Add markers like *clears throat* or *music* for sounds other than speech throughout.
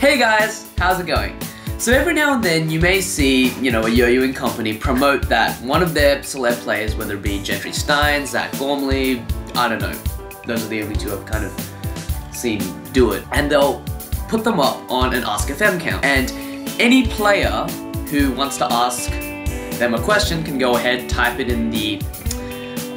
Hey guys, how's it going? So every now and then you may see, you know, a yo-yoing company promote that one of their celeb players, whether it be Gentry Stein, Zach Gormley, I don't know, those are the only two I've kind of seen do it, and they'll put them up on an Ask FM account. And any player who wants to ask them a question can go ahead, type it in the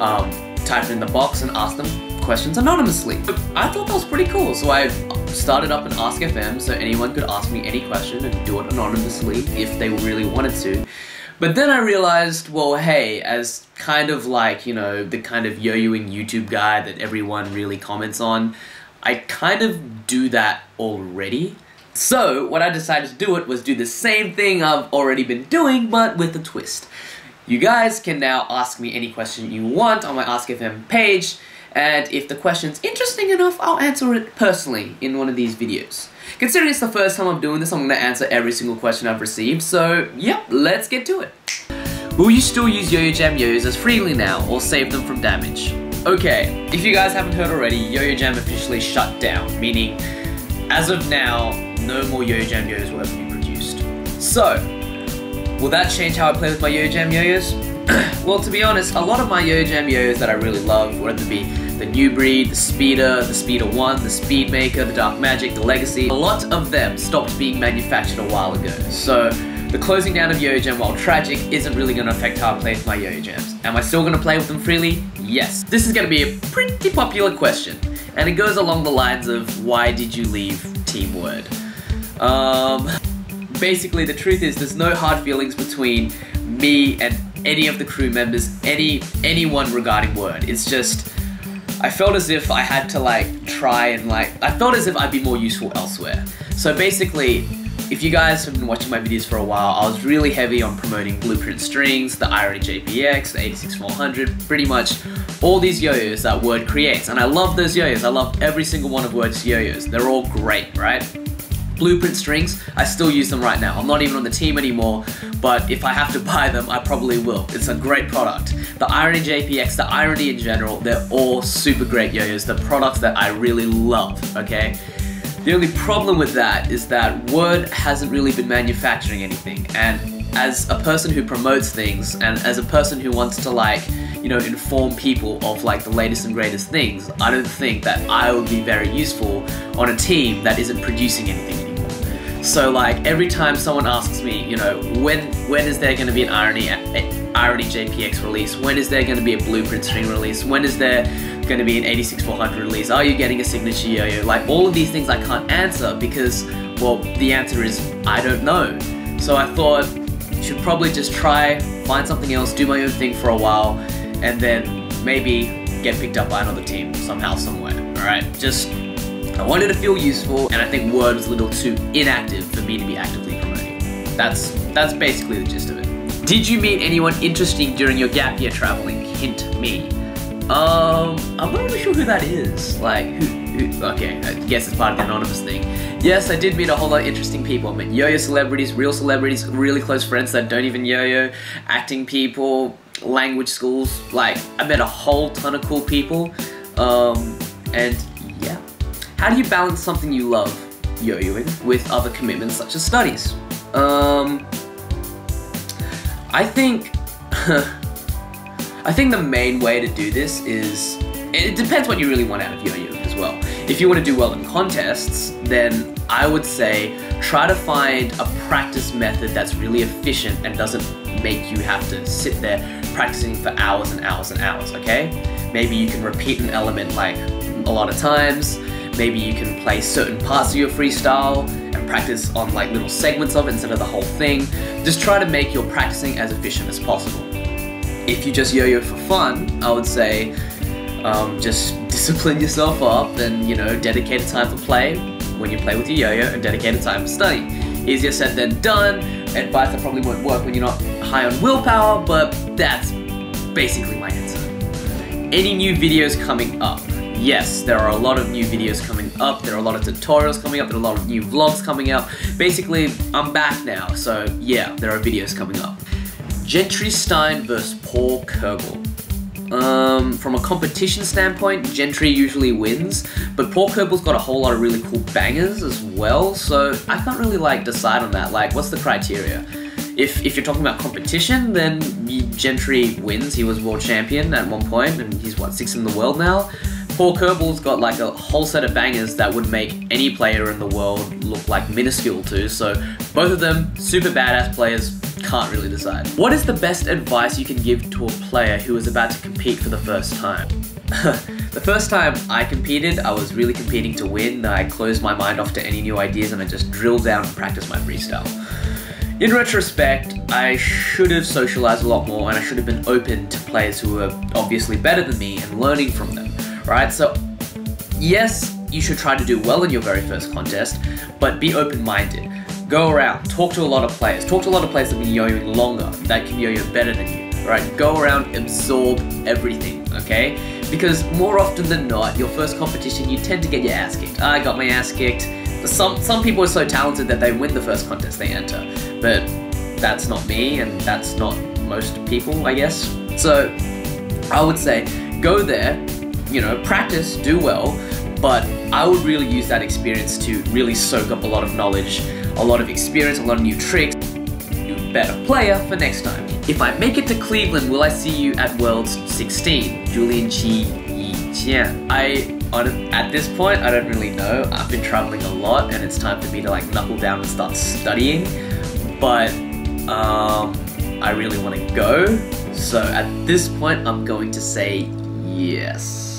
um, type it in the box and ask them questions anonymously. I thought that was pretty cool, so I started up an Ask FM so anyone could ask me any question and do it anonymously if they really wanted to. But then I realized, well, hey, as kind of like, you know, the kind of yo-yoing YouTube guy that everyone really comments on, I kind of do that already. So, what I decided to do it was do the same thing I've already been doing, but with a twist. You guys can now ask me any question you want on my Ask FM page, and if the question's interesting enough, I'll answer it personally in one of these videos. Considering it's the first time I'm doing this, I'm going to answer every single question I've received, so yep, let's get to it. Will you still use Yo-Yo Jam yo-yos as freely now, or save them from damage? Okay, if you guys haven't heard already, Yo-Yo Jam officially shut down, meaning, as of now, no more Yo-Yo Jam yo-yos will ever be produced. So, will that change how I play with my Yo-Yo Jam yo-yos? *clears throat* well, to be honest, a lot of my Yo-Yo Jam yo-yos that I really love, whether it be the New Breed, the Speeder, the Speeder 1, the Speedmaker, the Dark Magic, the Legacy, a lot of them stopped being manufactured a while ago. So the closing down of Yo-Yo Jam, while tragic, isn't really going to affect how I play with my Yo-Yo Jams. Am I still going to play with them freely? Yes. This is going to be a pretty popular question, and it goes along the lines of why did you leave Team Werrd? Um, basically, the truth is there's no hard feelings between me and any of the crew members, any anyone regarding Werrd. It's just I felt as if I had to like try and like I felt as if I'd be more useful elsewhere. So basically, if you guys have been watching my videos for a while, I was really heavy on promoting Blueprint Strings, the Irony JPX, the 86400, pretty much all these yo-yos that Werrd creates. And I love those yo-yos. I love every single one of Werrd's yo-yos. They're all great, right? Blueprint strings, I still use them right now. I'm not even on the team anymore, but if I have to *laughs* buy them, I probably will. It's a great product. The Irony JPX, the Irony in general, they're all super great yo-yos. The products that I really love, okay? The only problem with that is that Werrd hasn't really been manufacturing anything, and as a person who promotes things, and as a person who wants to like, you know, inform people of like the latest and greatest things, I don't think that I would be very useful on a team that isn't producing anything so like every time someone asks me, you know, when when is there going to be an Irony Irony JPX release? When is there going to be a Blueprint string release? When is there going to be an 86400 release? Are you getting a signature yo-yo? Like all of these things I can't answer because well, the answer is I don't know. So I thought should probably just try find something else, do my own thing for a while, and then maybe get picked up by another team somehow, somewhere. All right, just I wanted to feel useful, and I think Werrd was a little too inactive for me to be actively promoting. That's that's basically the gist of it. Did you meet anyone interesting during your gap year traveling? Hint me. Um, I'm not really sure who that is. Like, who, who, okay, I guess it's part of the anonymous thing. Yes, I did meet a whole lot of interesting people. I met yo-yo celebrities, real celebrities, really close friends that don't even yo-yo, acting people, language schools. Like, I met a whole ton of cool people. Um, and how do you balance something you love, yo-yoing, with other commitments such as studies? Um, I think, *laughs* I think the main way to do this is, it depends what you really want out of yo-yoing as well. If you want to do well in contests, then I would say try to find a practice method that's really efficient and doesn't make you have to sit there practicing for hours and hours and hours, okay? Maybe you can repeat an element like a lot of times, Maybe you can play certain parts of your freestyle and practice on like little segments of it instead of the whole thing. Just try to make your practicing as efficient as possible. If you just yo-yo for fun, I would say um, just *laughs* discipline yourself up and you know dedicate a time for play when you play with your yo-yo and dedicate a time for study. Easier said than done. Advice that probably won't work when you're not high on willpower, but that's basically my answer. Any new videos coming up? Yes, there are a lot of new videos coming up, there are a lot of tutorials coming up, there are a lot of new vlogs coming out. Basically, I'm back now, so yeah, there are videos coming up. Gentry Stein vs. Paul Kerbel. Um, from a competition standpoint, Gentry usually wins, but Paul Kerbel's got a whole lot of really cool bangers as well, so I can't really like decide on that. Like, what's the criteria? If, if you're talking about competition, then Gentry wins. He was world champion at one point, and he's what sixth in the world now. Paul Kerbel's got like a whole set of bangers that would make any player in the world look like minuscule too. So both of them super badass players. Can't really decide. What is the best advice you can give to a player who is about to compete for the first time? *laughs* the first time I competed, I was really competing to win. I closed my mind off to any new ideas and I just drilled down and practiced my freestyle. In retrospect, I should have socialized a lot more and I should have been open to players who were obviously better than me and learning from them right? So, yes, you should try to do well in your very first contest, but be open minded. Go around, talk to a lot of players, talk to a lot of players that have been yo-yoing longer, that can yo-yo better than you, right? Go around, absorb everything, okay? Because more often than not, your first competition, you tend to get your ass kicked. I got my ass kicked. Some, some people are so talented that they win the first contest they enter, but that's not me, and that's not most people, I guess. So, I would say, go there, you know, practice, do well, but I would really use that experience to really soak up a lot of knowledge, a lot of experience, a lot of new tricks, a better player for next time. If I make it to Cleveland, will I see you at Worlds 16? Julian Qi Yijian. I, at this point, I don't really know. I've been traveling a lot and it's time for me to like knuckle down and start studying, but um, I really want to go. So at this point, I'm going to say yes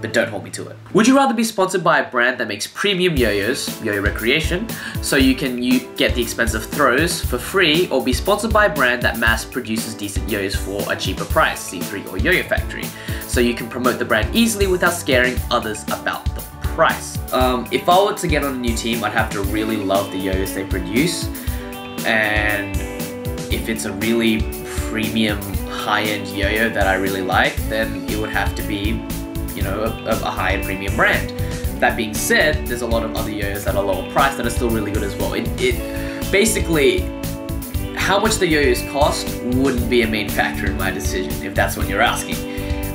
but don't hold me to it. Would you rather be sponsored by a brand that makes premium yo-yos, Yo-Yo Recreation, so you can you get the expensive throws for free, or be sponsored by a brand that mass produces decent yo-yos for a cheaper price, C3 or Yo-Yo Factory, so you can promote the brand easily without scaring others about the price. Um, if I were to get on a new team, I'd have to really love the yo-yos they produce, and if it's a really premium high-end yo-yo that I really like, then it would have to be you know, a, a higher premium brand. That being said, there's a lot of other yo-yos that are lower price that are still really good as well. It, it basically how much the yo-yos cost wouldn't be a main factor in my decision if that's what you're asking.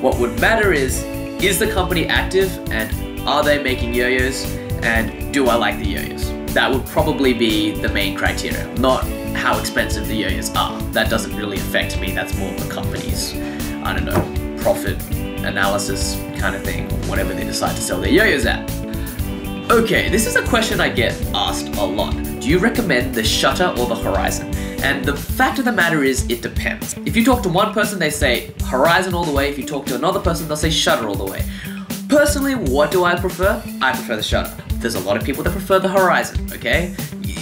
What would matter is is the company active and are they making yo-yos and do I like the yo-yos? That would probably be the main criteria, not how expensive the yo-yos are. That doesn't really affect me, that's more the company's, I don't know, profit analysis kind of thing, or whatever they decide to sell their yo-yos at. Okay, this is a question I get asked a lot. Do you recommend the Shutter or the Horizon? And the fact of the matter is, it depends. If you talk to one person, they say Horizon all the way. If you talk to another person, they'll say Shutter all the way. Personally, what do I prefer? I prefer the Shutter. There's a lot of people that prefer the Horizon, okay?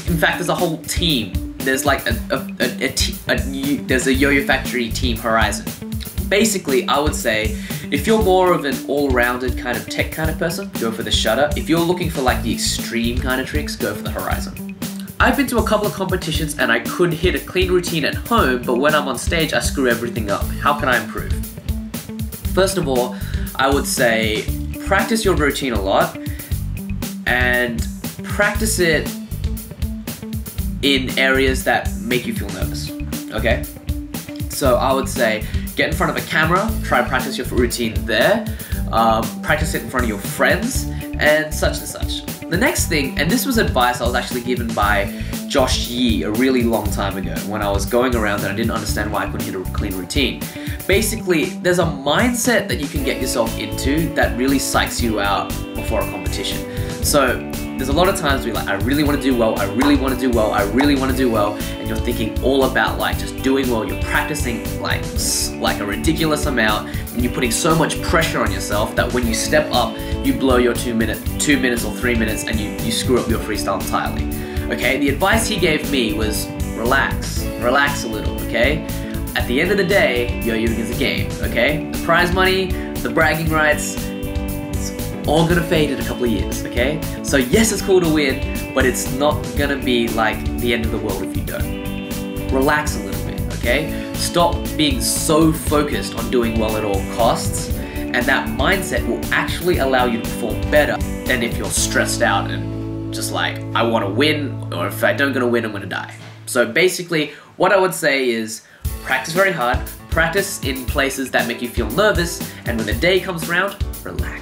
In fact, there's a whole team. There's like a, a, a, a, a there's a Yo-Yo Factory team Horizon. Basically, I would say if you're more of an all-rounded kind of tech kind of person, go for the Shutter. If you're looking for like the extreme kind of tricks, go for the Horizon. I've been to a couple of competitions and I could hit a clean routine at home, but when I'm on stage, I screw everything up. How can I improve? First of all, I would say practice your routine a lot and practice it in areas that make you feel nervous. Okay? So I would say get in front of a camera, try and practice your routine there, um, practice it in front of your friends, and such and such. The next thing, and this was advice I was actually given by Josh Yee a really long time ago when I was going around and I didn't understand why I couldn't hit a clean routine. Basically, there's a mindset that you can get yourself into that really psychs you out before a competition. So there's a lot of times we like, I really want to do well, I really want to do well, I really want to do well, and you're thinking all about like just doing well. You're practicing like like a ridiculous amount, and you're putting so much pressure on yourself that when you step up, you blow your two minute, two minutes or three minutes, and you you screw up your freestyle entirely. Okay, the advice he gave me was relax, relax a little. Okay, at the end of the day, yo-yoing is a game. Okay, the prize money, the bragging rights all gonna fade in a couple of years, okay? So yes, it's cool to win, but it's not gonna be like the end of the world if you don't. Relax a little bit, okay? Stop being so focused on doing well at all costs, and that mindset will actually allow you to perform better than if you're stressed out and just like, I wanna win, or if I don't gonna win, I'm gonna die. So basically, what I would say is practice very hard, Practice in places that make you feel nervous, and when the day comes around, relax.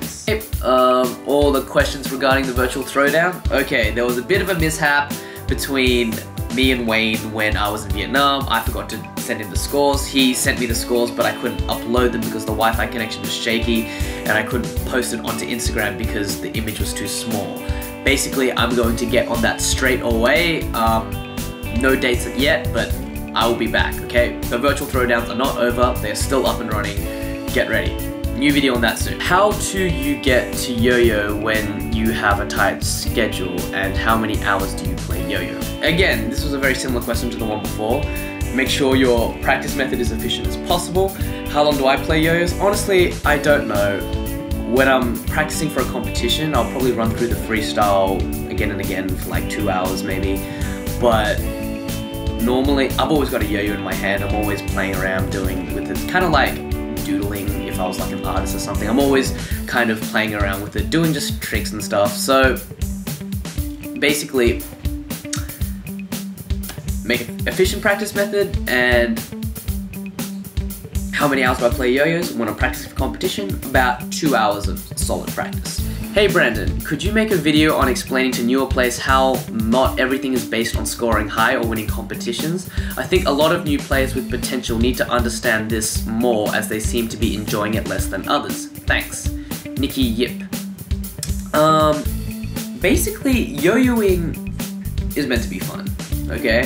Um, all the questions regarding the virtual throwdown. Okay, there was a bit of a mishap between me and Wayne when I was in Vietnam. I forgot to send him the scores. He sent me the scores, but I couldn't upload them because the Wi-Fi connection was shaky, and I couldn't post it onto Instagram because the image was too small. Basically, I'm going to get on that straight away. Um, no dates yet, but I will be back, okay? The virtual throwdowns are not over, they're still up and running. Get ready. New video on that soon. How do you get to yo-yo when you have a tight schedule and how many hours do you play yo-yo? Again, this was a very similar question to the one before. Make sure your practice method is efficient as possible. How long do I play yo-yos? Honestly, I don't know. When I'm practicing for a competition, I'll probably run through the freestyle again and again for like two hours maybe. But normally, I've always got a yo-yo in my hand. I'm always playing around doing with it, kind of like doodling if I was like an artist or something. I'm always kind of playing around with it, doing just tricks and stuff. So basically, make efficient practice method and how many hours do I play yo-yos when I practice for competition? About two hours of solid practice. Hey Brandon, could you make a video on explaining to newer players how not everything is based on scoring high or winning competitions? I think a lot of new players with potential need to understand this more as they seem to be enjoying it less than others. Thanks. Nikki Yip. Um, basically, yo-yoing is meant to be fun, okay?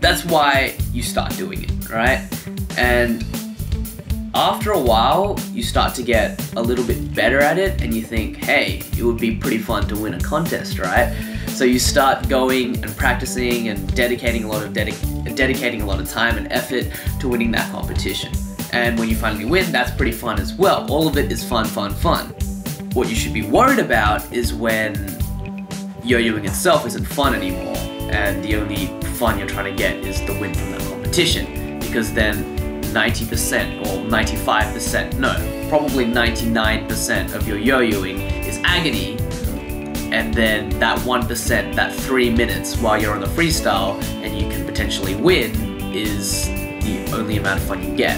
That's why you start doing it, right? And after a while, you start to get a little bit better at it and you think, hey, it would be pretty fun to win a contest, right? So you start going and practicing and dedicating a lot of dedic dedicating a lot of time and effort to winning that competition. And when you finally win, that's pretty fun as well. All of it is fun, fun, fun. What you should be worried about is when yo-yoing itself isn't fun anymore and the only fun you're trying to get is the win from that competition because then 90% or 95%, no, probably 99% of your yo-yoing is agony and then that 1%, that 3 minutes while you're on the freestyle and you can potentially win is the only amount of fun you get.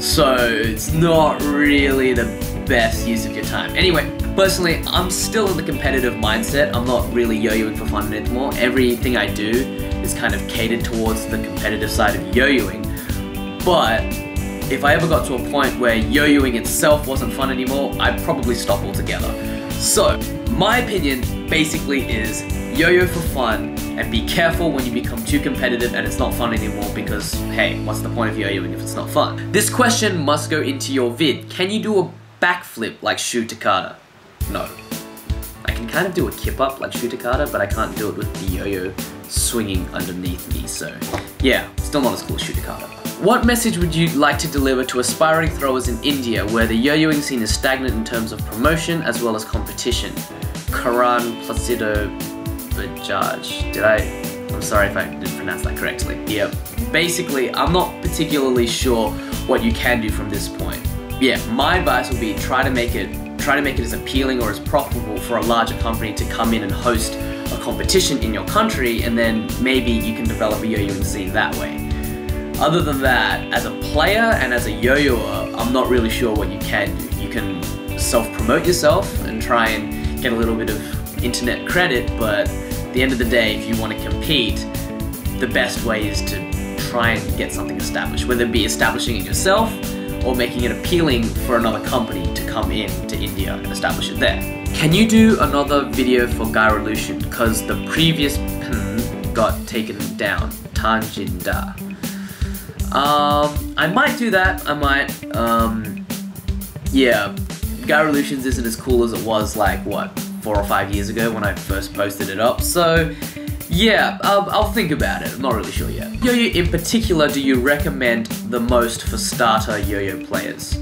So it's not really the best use of your time. Anyway, personally, I'm still in the competitive mindset. I'm not really yo-yoing for fun anymore. Everything I do is kind of catered towards the competitive side of yo-yoing. But if I ever got to a point where yo-yoing itself wasn't fun anymore, I'd probably stop altogether. So, my opinion basically is yo-yo for fun and be careful when you become too competitive and it's not fun anymore because, hey, what's the point of yo-yoing if it's not fun? This question must go into your vid. Can you do a backflip like Shu Takada? No. I can kind of do a kip up like Shu Takada, but I can't do it with the yo-yo swinging underneath me, so yeah, still not as cool as Shu Takada. What message would you like to deliver to aspiring throwers in India where the yo-yoing scene is stagnant in terms of promotion as well as competition? Karan Placido Bajaj. Did I? I'm sorry if I didn't pronounce that correctly. Yeah. Basically, I'm not particularly sure what you can do from this point. Yeah, my advice would be try to make it try to make it as appealing or as profitable for a larger company to come in and host a competition in your country and then maybe you can develop a yo-yoing scene that way. Other than that, as a player and as a yo-yoer, I'm not really sure what you can do. You can self-promote yourself and try and get a little bit of internet credit, but at the end of the day, if you want to compete, the best way is to try and get something established, whether it be establishing it yourself or making it appealing for another company to come in to India and establish it there. Can you do another video for Gyralution? Because the previous pin got taken down. Tanjinda. Um, I might do that. I might. Um, yeah, Gyralutions isn't as cool as it was like what four or five years ago when I first posted it up. So yeah, I'll, I'll think about it. I'm not really sure yet. Yo-yo in particular, do you recommend the most for starter yo-yo players?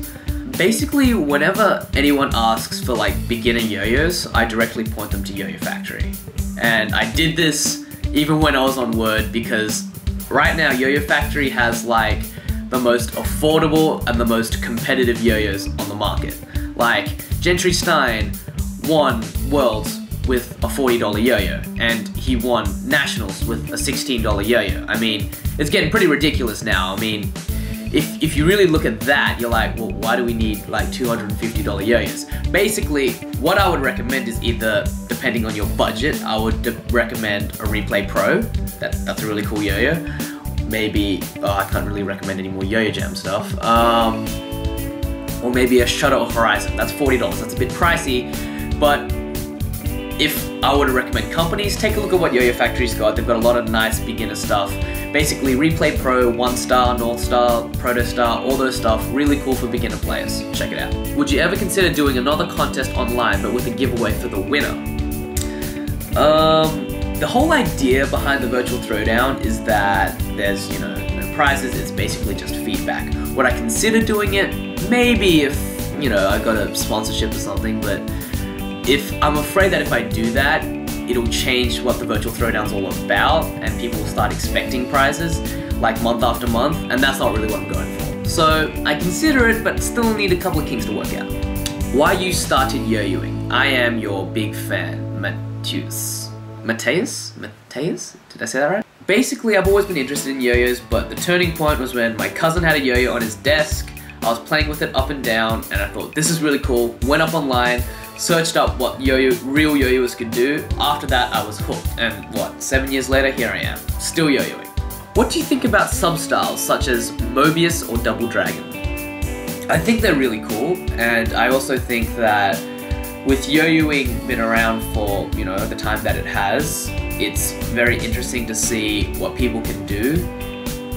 Basically, whenever anyone asks for like beginner yo-yos, I directly point them to Yo-Yo Factory. And I did this even when I was on Werrd because right now Yo-Yo Factory has like the most affordable and the most competitive yo-yos on the market. Like Gentry Stein won Worlds with a $40 yo-yo and he won Nationals with a $16 yo-yo. I mean, it's getting pretty ridiculous now. I mean, if, if you really look at that, you're like, well, why do we need like $250 yo-yos? Basically, what I would recommend is either, depending on your budget, I would recommend a Replay Pro. That, that's a really cool yo-yo. Maybe, oh, I can't really recommend any more Yo-Yo Jam stuff. Um, or maybe a Shutter or Horizon. That's $40. That's a bit pricey, but if I were to recommend companies, take a look at what Yo-Yo Factory's got. They've got a lot of nice beginner stuff. Basically, Replay Pro, One Star, North Star, Proto Star, all those stuff, really cool for beginner players. Check it out. Would you ever consider doing another contest online, but with a giveaway for the winner? Um, the whole idea behind the virtual throwdown is that there's, you know, no prizes, it's basically just feedback. Would I consider doing it? Maybe if, you know, I got a sponsorship or something, but if I'm afraid that if I do that, it'll change what the virtual throwdown's all about and people will start expecting prizes like month after month and that's not really what I'm going for. So I consider it but still need a couple of kinks to work out. Why you started yo-yoing? I am your big fan, Mateus. Mateus? Mateus? Did I say that right? Basically, I've always been interested in yo-yos, but the turning point was when my cousin had a yo-yo on his desk. I was playing with it up and down, and I thought, this is really cool. Went up online, searched up what yo-yo, real yo-yos could do. After that, I was hooked. And what, seven years later, here I am, still yo-yoing. What do you think about sub-styles such as Mobius or Double Dragon? I think they're really cool, and I also think that with yo-yoing been around for, you know, the time that it has, it's very interesting to see what people can do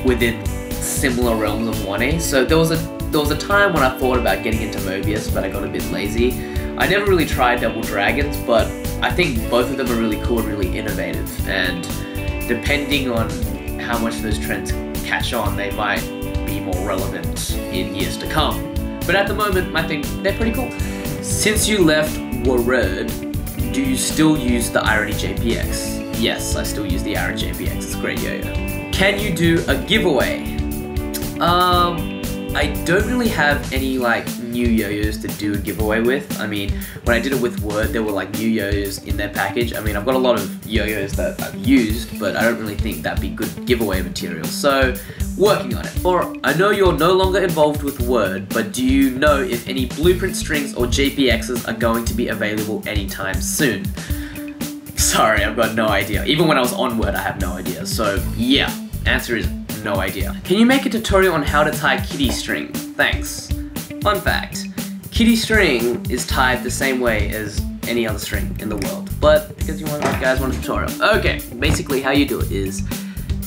within similar realms of 1A. So there was a there was a time when I thought about getting into Mobius, but I got a bit lazy. I never really tried Double Dragons, but I think both of them are really cool and really innovative. And depending on how much those trends catch on, they might be more relevant in years to come. But at the moment, I think they're pretty cool. Since you left Werrd, do you still use the Irony JPX? Yes, I still use the Irony JPX. It's great yo-yo. Can you do a giveaway? Um, I don't really have any like new yo-yos to do a giveaway with. I mean, when I did it with Werrd, there were like new yo-yos in their package. I mean, I've got a lot of yo-yos that I've used, but I don't really think that'd be good giveaway material. So, working on it. Or, I know you're no longer involved with Werrd, but do you know if any Blueprint strings or JPXs are going to be available anytime soon? Sorry, I've got no idea. Even when I was on Werrd, I have no idea. So, yeah, answer is no idea. Can you make a tutorial on how to tie kitty string? Thanks. Fun fact, kitty string is tied the same way as any other string in the world, but because you, want, you guys want a tutorial. Okay, basically how you do it is,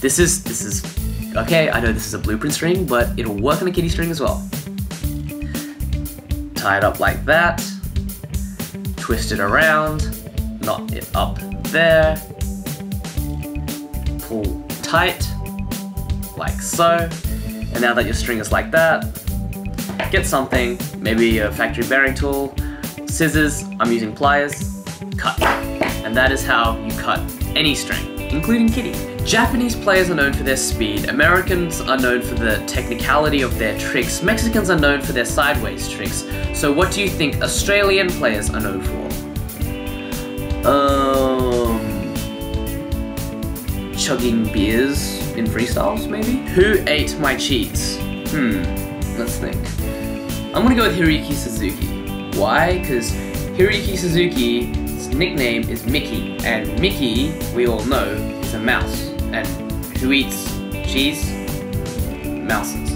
this is, this is, okay, I know this is a blueprint string, but it'll work on a kitty string as well. Tie it up like that, twist it around, knot it up there, pull tight, like so. And now that your string is like that, get something, maybe a factory bearing tool, scissors, I'm using pliers, cut. And that is how you cut any string, including kitty. Japanese players are known for their speed, Americans are known for the technicality of their tricks, Mexicans are known for their sideways tricks. So what do you think Australian players are known for? Um, chugging beers in freestyles, maybe? Who ate my cheats? Hmm, let's think. I'm gonna go with Hiroyuki Suzuki. Why? Because Hiroyuki Suzuki's nickname is Mickey, and Mickey, we all know, is a mouse. And who eats cheese? Mouses.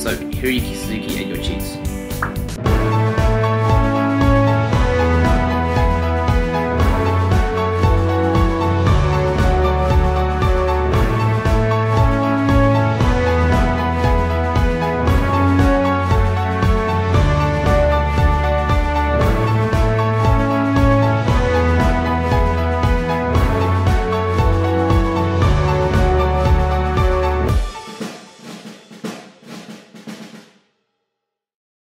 So Hiroyuki Suzuki ate your cheese.